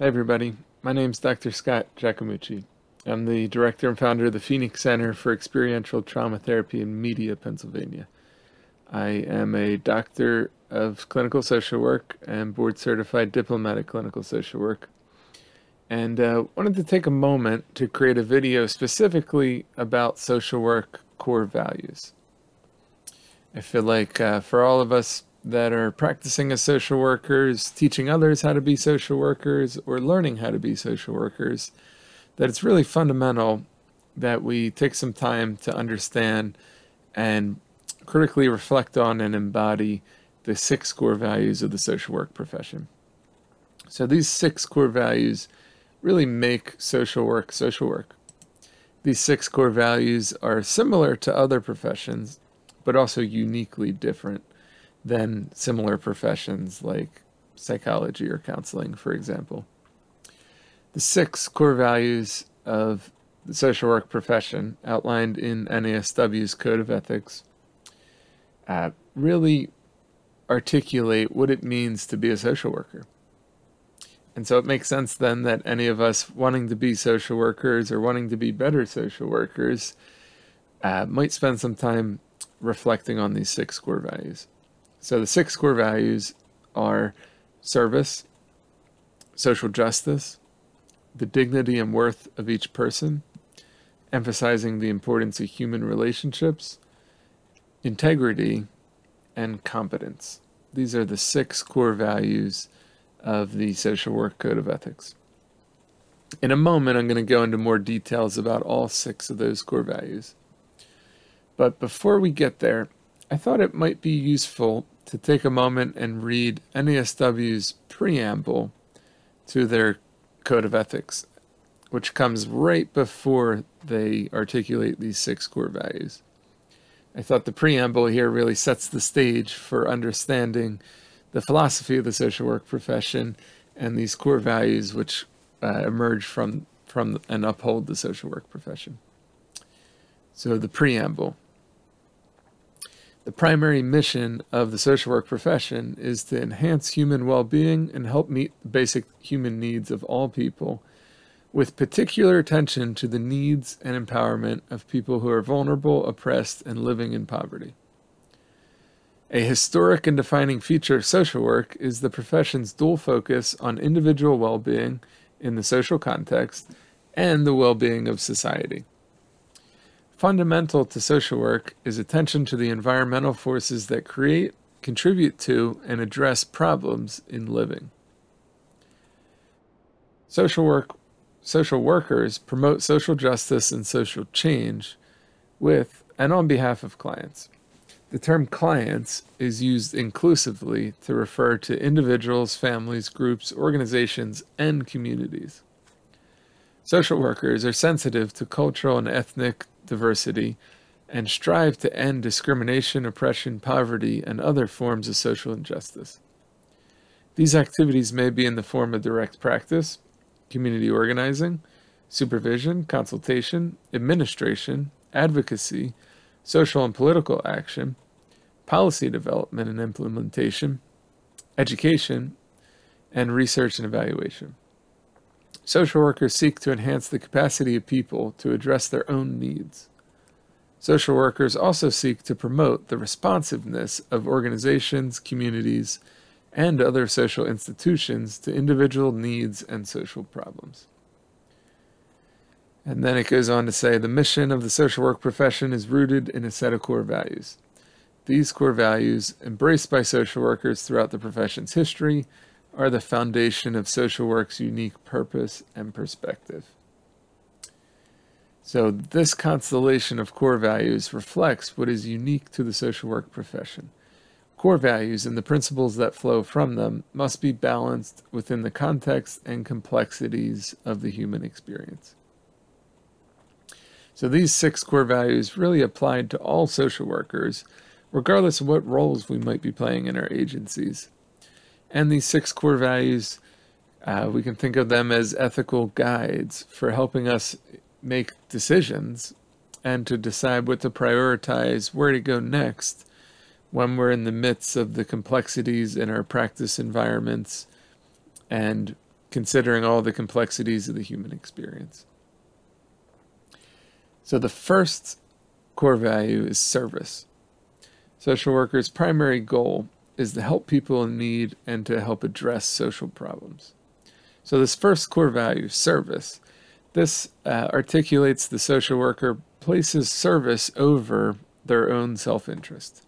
Hi, everybody. My name is Dr. Scott Giacomucci. I'm the director and founder of the Phoenix Center for Experiential Trauma Therapy in Media, Pennsylvania. I am a doctor of clinical social work and board certified diplomatic clinical social work. And uh, wanted to take a moment to create a video specifically about social work core values. I feel like uh, for all of us that are practicing as social workers, teaching others how to be social workers, or learning how to be social workers, that it's really fundamental that we take some time to understand and critically reflect on and embody the six core values of the social work profession. So these six core values really make social work social work. These six core values are similar to other professions, but also uniquely different than similar professions like psychology or counseling, for example. The six core values of the social work profession outlined in NASW's Code of Ethics uh, really articulate what it means to be a social worker. And so it makes sense then that any of us wanting to be social workers or wanting to be better social workers uh, might spend some time reflecting on these six core values. So the six core values are service, social justice, the dignity and worth of each person, emphasizing the importance of human relationships, integrity, and competence. These are the six core values of the Social Work Code of Ethics. In a moment, I'm going to go into more details about all six of those core values. But before we get there, I thought it might be useful to take a moment and read NASW's preamble to their Code of Ethics, which comes right before they articulate these six core values. I thought the preamble here really sets the stage for understanding the philosophy of the social work profession and these core values which uh, emerge from, from and uphold the social work profession. So the preamble. The primary mission of the social work profession is to enhance human well being and help meet the basic human needs of all people, with particular attention to the needs and empowerment of people who are vulnerable, oppressed, and living in poverty. A historic and defining feature of social work is the profession's dual focus on individual well being in the social context and the well being of society. Fundamental to social work is attention to the environmental forces that create, contribute to, and address problems in living. Social work social workers promote social justice and social change with and on behalf of clients. The term clients is used inclusively to refer to individuals, families, groups, organizations, and communities. Social workers are sensitive to cultural and ethnic diversity, and strive to end discrimination, oppression, poverty, and other forms of social injustice. These activities may be in the form of direct practice, community organizing, supervision, consultation, administration, advocacy, social and political action, policy development and implementation, education, and research and evaluation. Social workers seek to enhance the capacity of people to address their own needs. Social workers also seek to promote the responsiveness of organizations, communities, and other social institutions to individual needs and social problems. And then it goes on to say the mission of the social work profession is rooted in a set of core values. These core values, embraced by social workers throughout the profession's history, are the foundation of social work's unique purpose and perspective. So, this constellation of core values reflects what is unique to the social work profession. Core values and the principles that flow from them must be balanced within the context and complexities of the human experience. So, these six core values really apply to all social workers, regardless of what roles we might be playing in our agencies. And these six core values, uh, we can think of them as ethical guides for helping us make decisions and to decide what to prioritize, where to go next when we're in the midst of the complexities in our practice environments and considering all the complexities of the human experience. So the first core value is service. Social workers' primary goal is to help people in need and to help address social problems. So this first core value, service, this uh, articulates the social worker places service over their own self-interest.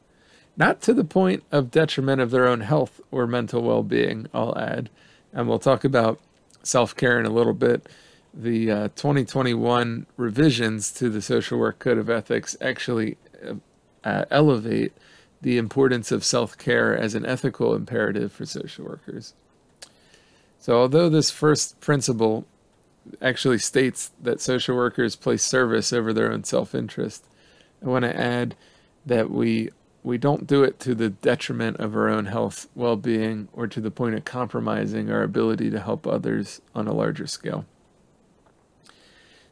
Not to the point of detriment of their own health or mental well-being, I'll add, and we'll talk about self-care in a little bit. The uh, 2021 revisions to the Social Work Code of Ethics actually uh, uh, elevate the importance of self-care as an ethical imperative for social workers. So although this first principle actually states that social workers place service over their own self-interest, I want to add that we we don't do it to the detriment of our own health, well-being, or to the point of compromising our ability to help others on a larger scale.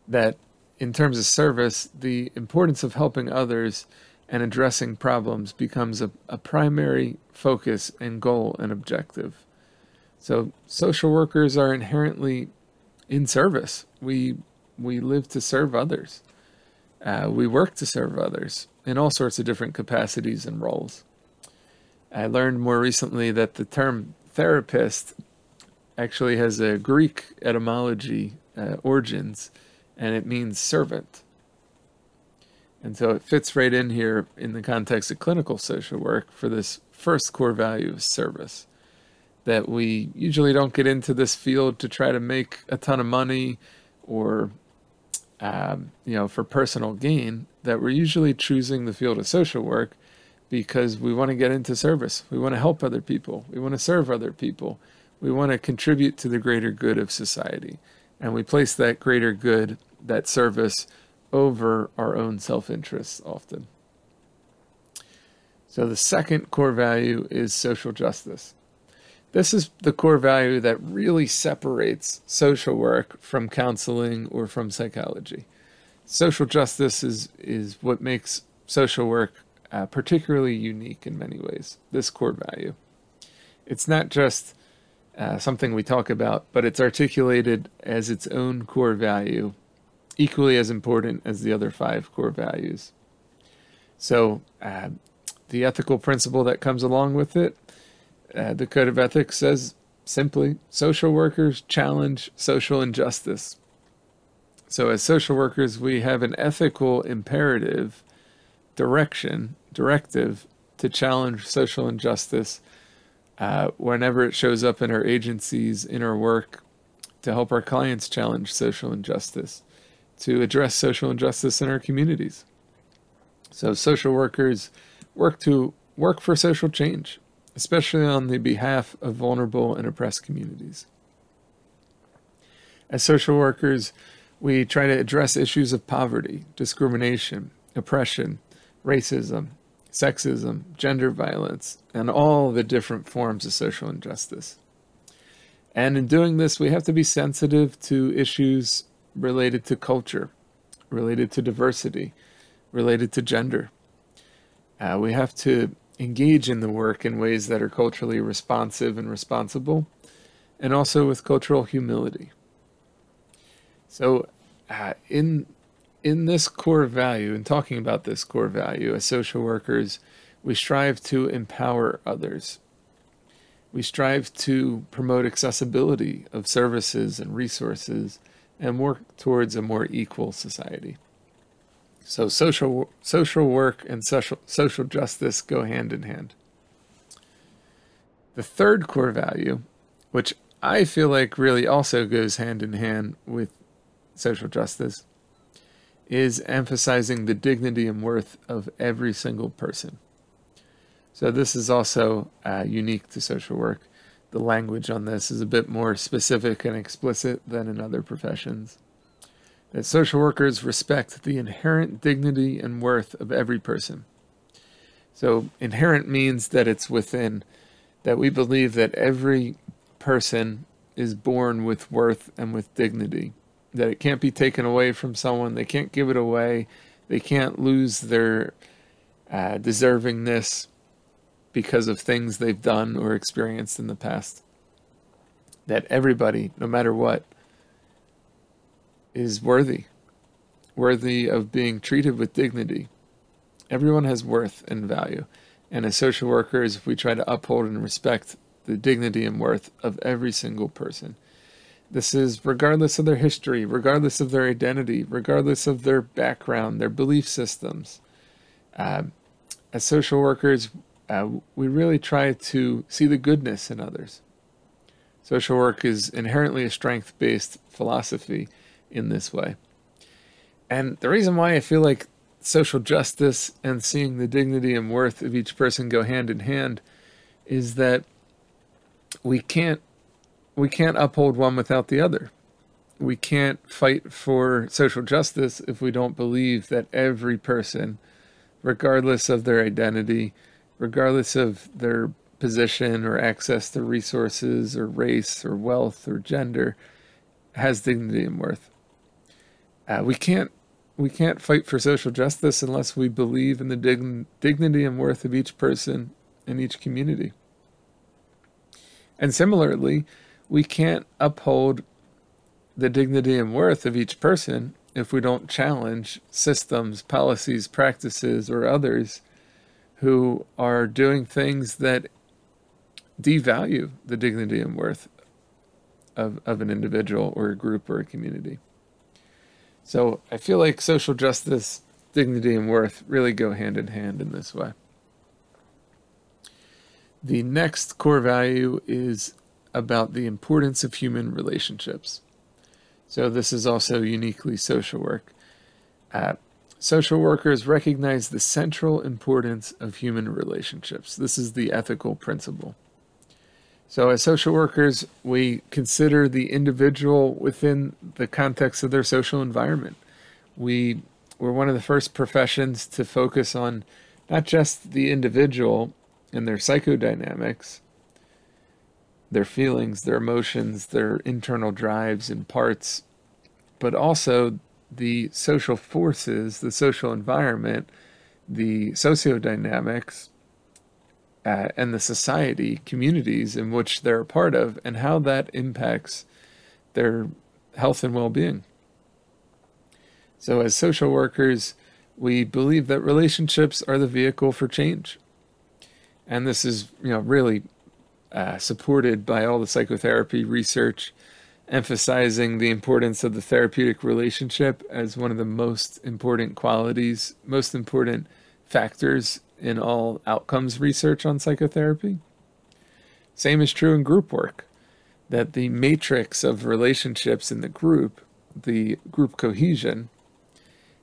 That in terms of service, the importance of helping others and addressing problems becomes a, a primary focus and goal and objective. So social workers are inherently in service. We we live to serve others. Uh, we work to serve others in all sorts of different capacities and roles. I learned more recently that the term therapist actually has a Greek etymology uh, origins, and it means servant. And so it fits right in here in the context of clinical social work for this first core value of service. That we usually don't get into this field to try to make a ton of money or, um, you know, for personal gain, that we're usually choosing the field of social work because we want to get into service. We want to help other people. We want to serve other people. We want to contribute to the greater good of society. And we place that greater good, that service, over our own self-interests often. So the second core value is social justice. This is the core value that really separates social work from counseling or from psychology. Social justice is, is what makes social work uh, particularly unique in many ways, this core value. It's not just uh, something we talk about, but it's articulated as its own core value equally as important as the other five core values. So, uh, the ethical principle that comes along with it, uh, the Code of Ethics says simply social workers challenge social injustice. So, as social workers, we have an ethical imperative, direction, directive to challenge social injustice uh, whenever it shows up in our agencies, in our work, to help our clients challenge social injustice to address social injustice in our communities. So social workers work to work for social change, especially on the behalf of vulnerable and oppressed communities. As social workers, we try to address issues of poverty, discrimination, oppression, racism, sexism, gender violence, and all the different forms of social injustice. And in doing this, we have to be sensitive to issues related to culture, related to diversity, related to gender. Uh, we have to engage in the work in ways that are culturally responsive and responsible, and also with cultural humility. So, uh, in in this core value, in talking about this core value as social workers, we strive to empower others. We strive to promote accessibility of services and resources and work towards a more equal society. So social social work and social social justice go hand in hand. The third core value, which I feel like really also goes hand in hand with social justice, is emphasizing the dignity and worth of every single person. So this is also uh, unique to social work the language on this is a bit more specific and explicit than in other professions. That social workers respect the inherent dignity and worth of every person. So, inherent means that it's within, that we believe that every person is born with worth and with dignity, that it can't be taken away from someone, they can't give it away, they can't lose their uh, deservingness because of things they've done or experienced in the past. that everybody, no matter what, is worthy, worthy of being treated with dignity. Everyone has worth and value. And as social workers, we try to uphold and respect the dignity and worth of every single person. This is regardless of their history, regardless of their identity, regardless of their background, their belief systems. Uh, as social workers, uh, we really try to see the goodness in others. Social work is inherently a strength based philosophy in this way. And the reason why I feel like social justice and seeing the dignity and worth of each person go hand in hand is that we can't we can't uphold one without the other. We can't fight for social justice if we don't believe that every person, regardless of their identity, regardless of their position or access to resources or race or wealth or gender, has dignity and worth. Uh, we can't we can't fight for social justice unless we believe in the dig- dignity and worth of each person in each community. And similarly, we can't uphold the dignity and worth of each person if we don't challenge systems, policies, practices, or others who are doing things that devalue the dignity and worth of, of an individual or a group or a community. So I feel like social justice, dignity, and worth really go hand in hand in this way. The next core value is about the importance of human relationships. So this is also uniquely social work. Uh, social workers recognize the central importance of human relationships. This is the ethical principle. So, as social workers, we consider the individual within the context of their social environment. We we're one of the first professions to focus on not just the individual and their psychodynamics, their feelings, their emotions, their internal drives and parts, but also the social forces, the social environment, the sociodynamics uh, and the society, communities in which they're a part of, and how that impacts their health and well being. So, as social workers, we believe that relationships are the vehicle for change. And this is, you know, really uh, supported by all the psychotherapy research, emphasizing the importance of the therapeutic relationship as one of the most important qualities, most important factors in all outcomes research on psychotherapy. Same is true in group work, that the matrix of relationships in the group, the group cohesion,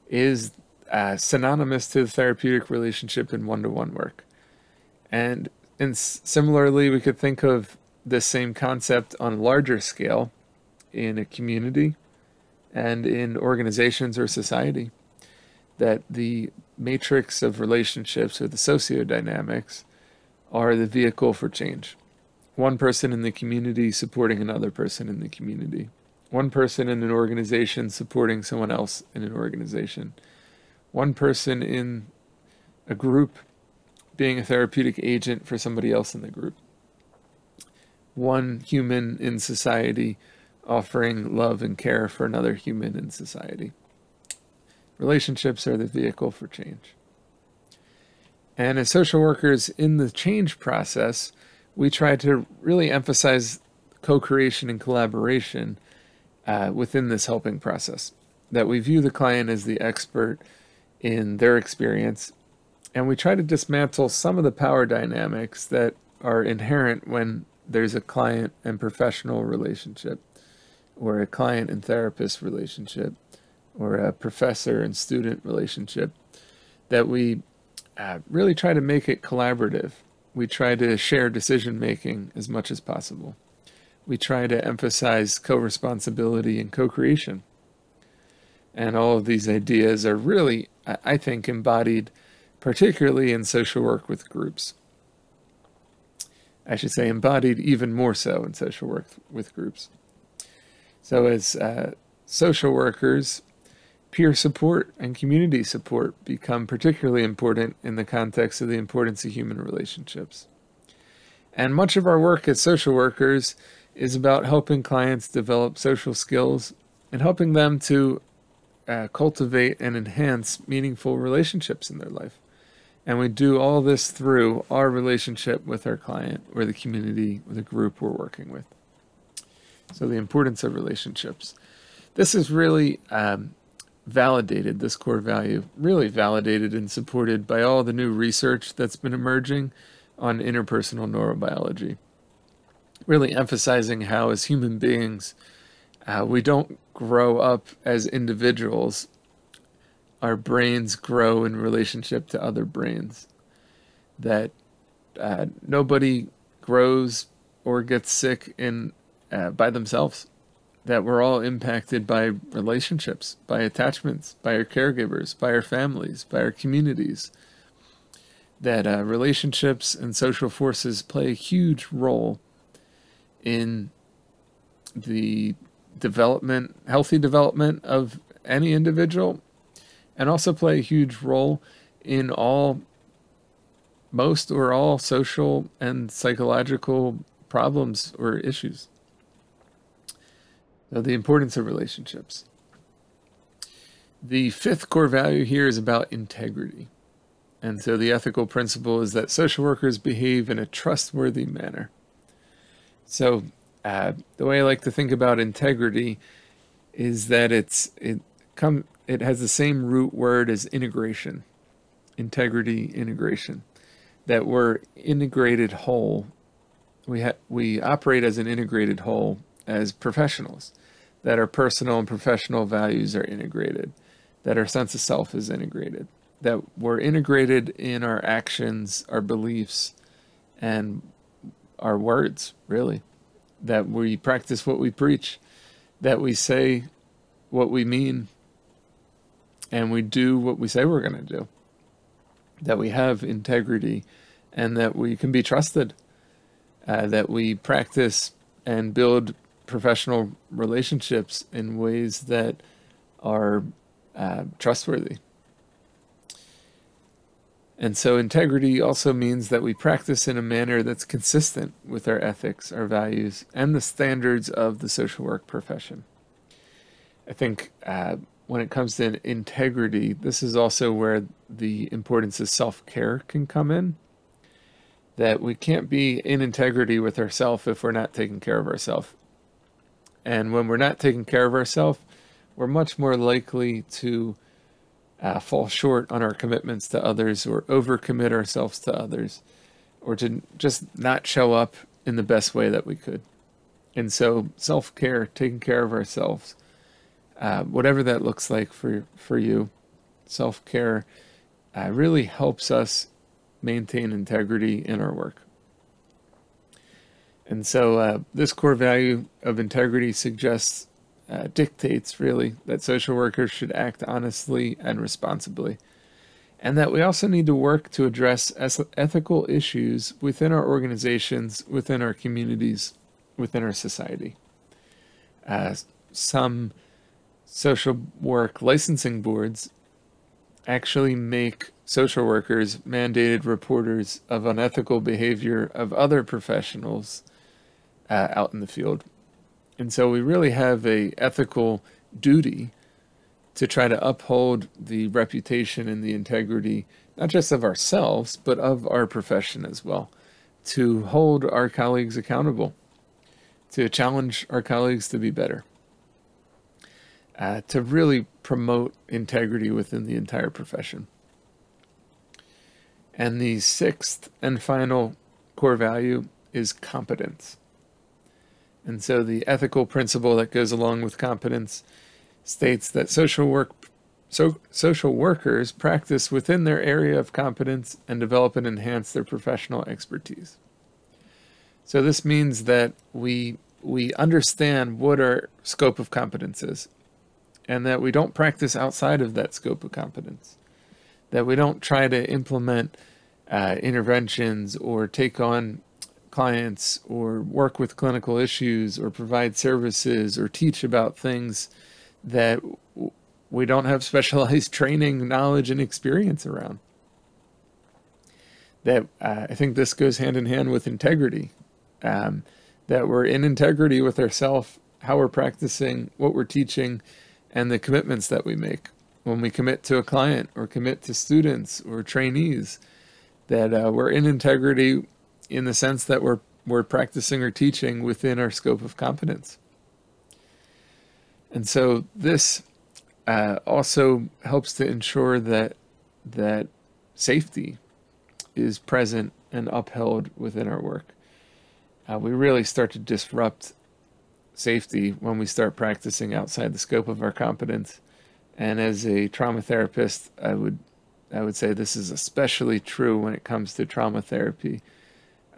is uh, synonymous to the therapeutic relationship in one to one work. And, and similarly, we could think of this same concept on a larger scale in a community and in organizations or society that the matrix of relationships or the sociodynamics are the vehicle for change. One person in the community supporting another person in the community. One person in an organization supporting someone else in an organization. One person in a group being a therapeutic agent for somebody else in the group. One human in society offering love and care for another human in society. Relationships are the vehicle for change. And as social workers in the change process, we try to really emphasize co creation and collaboration uh, within this helping process. That we view the client as the expert in their experience, and we try to dismantle some of the power dynamics that are inherent when there's a client and professional relationship or a client and therapist relationship or a professor and student relationship that we uh, really try to make it collaborative. We try to share decision making as much as possible. We try to emphasize co responsibility and co creation. And all of these ideas are really, I think, embodied particularly in social work with groups. I should say, embodied even more so in social work with groups. So, as uh, social workers, peer support and community support become particularly important in the context of the importance of human relationships. And much of our work as social workers is about helping clients develop social skills and helping them to uh, cultivate and enhance meaningful relationships in their life. And we do all this through our relationship with our client or the community or the group we're working with. So, the importance of relationships. This is really um, validated, this core value, really validated and supported by all the new research that's been emerging on interpersonal neurobiology. Really emphasizing how, as human beings, uh, we don't grow up as individuals. Our brains grow in relationship to other brains. That uh, nobody grows or gets sick in uh, by themselves. That we're all impacted by relationships, by attachments, by our caregivers, by our families, by our communities. That uh, relationships and social forces play a huge role in the development, healthy development of any individual, and also play a huge role in all, most or all social and psychological problems or issues. So, the importance of relationships. The fifth core value here is about integrity. And so the ethical principle is that social workers behave in a trustworthy manner. So uh, the way I like to think about integrity is that it's it come it has the same root word as integration, integrity, integration. That we're integrated whole. We ha- we operate as an integrated whole as professionals. That our personal and professional values are integrated. That our sense of self is integrated. That we're integrated in our actions, our beliefs, and our words, really that we practice what we preach, that we say what we mean, and we do what we say we're going to do, that we have integrity, and that we can be trusted, uh, that we practice and build professional relationships in ways that are uh, trustworthy. And so integrity also means that we practice in a manner that's consistent with our ethics, our values, and the standards of the social work profession. I think uh, when it comes to integrity, this is also where the importance of self care can come in. That we can't be in integrity with ourselves if we're not taking care of ourselves. And when we're not taking care of ourselves, we're much more likely to uh, fall short on our commitments to others or overcommit ourselves to others or to just not show up in the best way that we could. And so, self care, taking care of ourselves, uh, whatever that looks like for, for you, self care uh, really helps us maintain integrity in our work. And so, uh, this core value of integrity suggests uh, dictates really that social workers should act honestly and responsibly, and that we also need to work to address ethical issues within our organizations, within our communities, within our society. Uh, some social work licensing boards actually make social workers mandated reporters of unethical behavior of other professionals uh, out in the field and so we really have a ethical duty to try to uphold the reputation and the integrity, not just of ourselves, but of our profession as well, to hold our colleagues accountable, to challenge our colleagues to be better, uh, to really promote integrity within the entire profession. And the sixth and final core value is competence. And so the ethical principle that goes along with competence states that social work so social workers practice within their area of competence and develop and enhance their professional expertise. So this means that we we understand what our scope of competence is and that we don't practice outside of that scope of competence. That we don't try to implement uh, interventions or take on clients or work with clinical issues or provide services or teach about things that we don't have specialized training, knowledge, and experience around. That uh, I think this goes hand in hand with integrity. Um, that we're in integrity with ourselves, how we're practicing, what we're teaching, and the commitments that we make. When we commit to a client or commit to students or trainees, that uh, we're in integrity in the sense that we're we're practicing or teaching within our scope of competence. And so this uh, also helps to ensure that that safety is present and upheld within our work. Uh, we really start to disrupt safety when we start practicing outside the scope of our competence. And as a trauma therapist, I would I would say this is especially true when it comes to trauma therapy.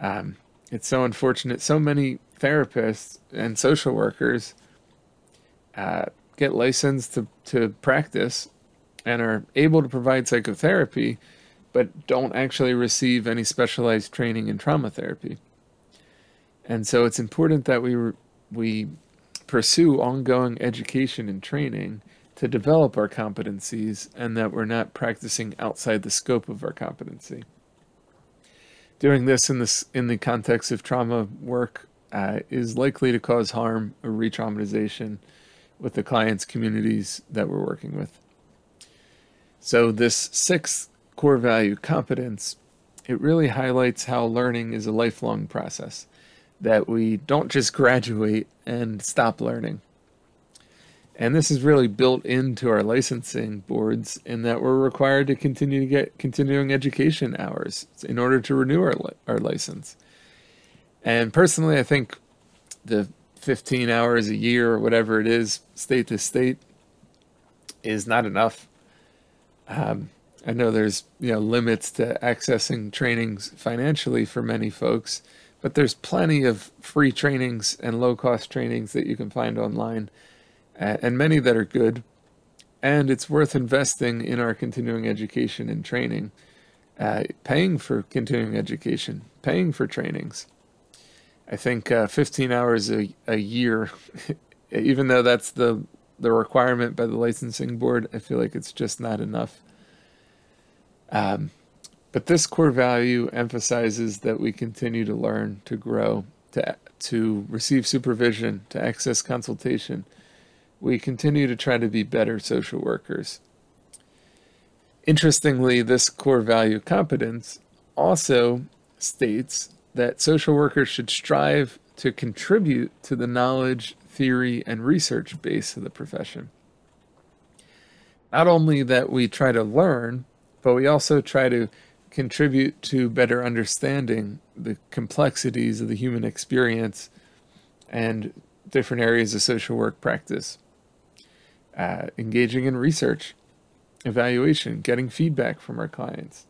Um, it's so unfortunate. So many therapists and social workers uh, get licensed to, to practice and are able to provide psychotherapy, but don't actually receive any specialized training in trauma therapy. And so it's important that we we pursue ongoing education and training to develop our competencies and that we're not practicing outside the scope of our competency. Doing this in this in the context of trauma work uh, is likely to cause harm or re-traumatization with the clients communities that we're working with. So this sixth core value, competence, it really highlights how learning is a lifelong process, that we don't just graduate and stop learning. And this is really built into our licensing boards in that we're required to continue to get continuing education hours in order to renew our, our license. And personally, I think the 15 hours a year or whatever it is, state to state, is not enough. Um, I know there's you know limits to accessing trainings financially for many folks, but there's plenty of free trainings and low cost trainings that you can find online and many that are good. And it's worth investing in our continuing education and training, uh, paying for continuing education, paying for trainings. I think uh, 15 hours a, a year, even though that's the, the requirement by the licensing board, I feel like it's just not enough. Um, but this core value emphasizes that we continue to learn, to grow, to, to receive supervision, to access consultation, we continue to try to be better social workers. Interestingly, this core value competence also states that social workers should strive to contribute to the knowledge, theory, and research base of the profession. Not only that we try to learn, but we also try to contribute to better understanding the complexities of the human experience and different areas of social work practice engaging in research, evaluation, getting feedback from our clients,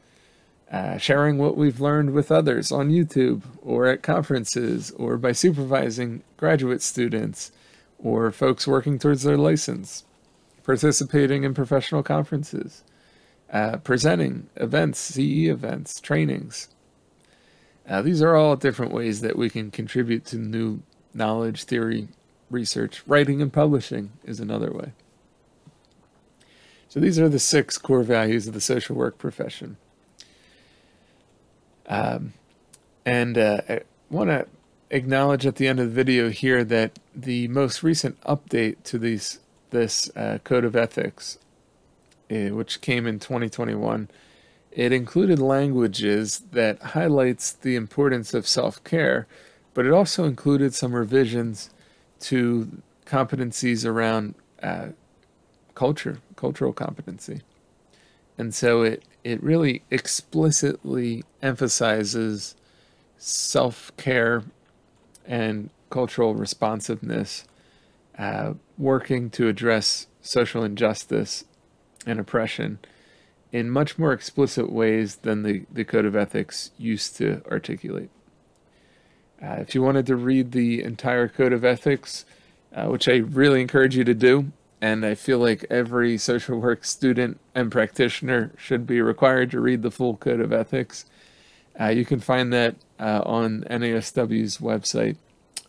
uh, sharing what we've learned with others on YouTube or at conferences or by supervising graduate students or folks working towards their license, participating in professional conferences, uh, presenting events, CE events, trainings. Uh, these are all different ways that we can contribute to new knowledge, theory, research. Writing and publishing is another way. So these are the six core values of the social work profession. Um, and uh, I want to acknowledge at the end of the video here that the most recent update to these this uh, code of ethics, uh, which came in 2021, it included languages that highlights the importance of self-care, but it also included some revisions to competencies around uh, culture, cultural competency. And so it, it really explicitly emphasizes self care and cultural responsiveness, uh, working to address social injustice and oppression in much more explicit ways than the, the Code of Ethics used to articulate. Uh, if you wanted to read the entire Code of Ethics, uh, which I really encourage you to do, and I feel like every social work student and practitioner should be required to read the full Code of Ethics. Uh, you can find that uh, on NASW's website.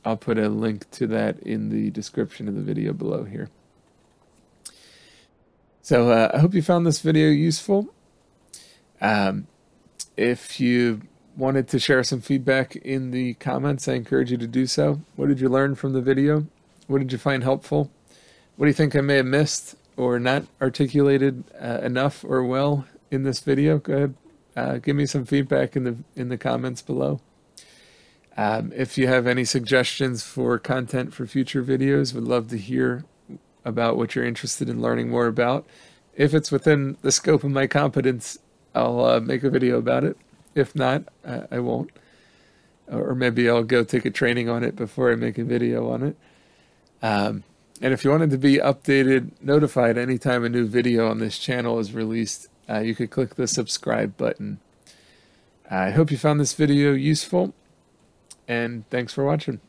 I'll put a link to that in the description of the video below here. So uh, I hope you found this video useful. Um, if you wanted to share some feedback in the comments, I encourage you to do so. What did you learn from the video? What did you find helpful? What do you think I may have missed or not articulated uh, enough or well in this video? Go ahead, uh, give me some feedback in the in the comments below. Um, if you have any suggestions for content for future videos, would love to hear about what you're interested in learning more about. If it's within the scope of my competence, I'll uh, make a video about it. If not, uh, I won't. Or maybe I'll go take a training on it before I make a video on it. Um, and if you wanted to be updated, notified anytime a new video on this channel is released, uh, you could click the subscribe button. I hope you found this video useful, and thanks for watching.